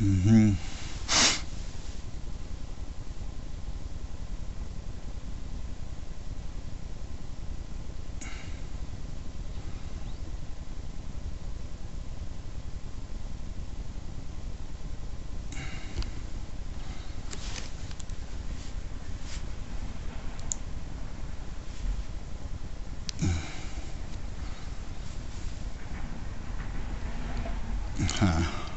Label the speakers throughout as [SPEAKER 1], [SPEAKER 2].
[SPEAKER 1] Mhm. Huh.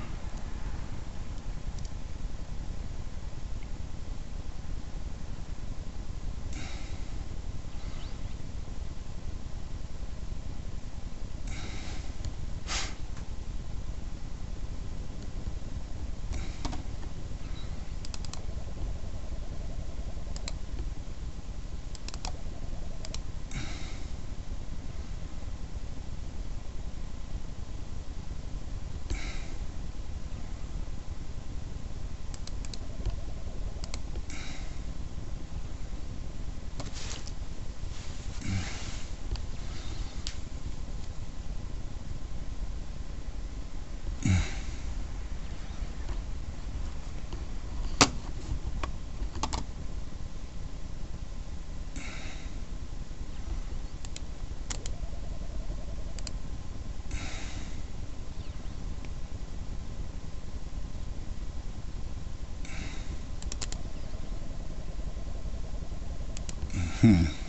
[SPEAKER 1] Hmm.